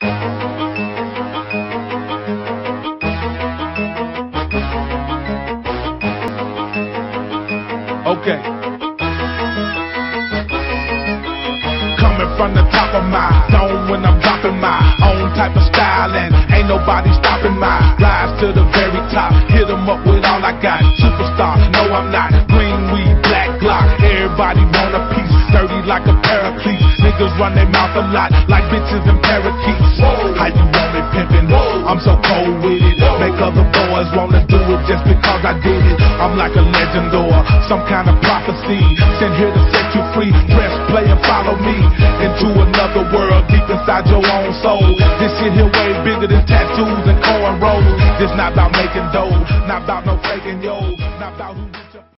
Okay. Coming from the top of my zone when I'm dropping my own type of style and ain't nobody stopping my rise to the very top. Hit 'em up with all I got. Superstar, no I'm not. Paraclete. Niggas run their mouth a lot like bitches and parakeets. How you want me pimpin'? I'm so cold with it. Make other boys wanna do it just because I did it. I'm like a legend or some kind of prophecy. Sent here to set you free. Press play and follow me into another world deep inside your own soul. This shit here way bigger than tattoos and cornrows. This not about making dough, not about no faking yo, not about who.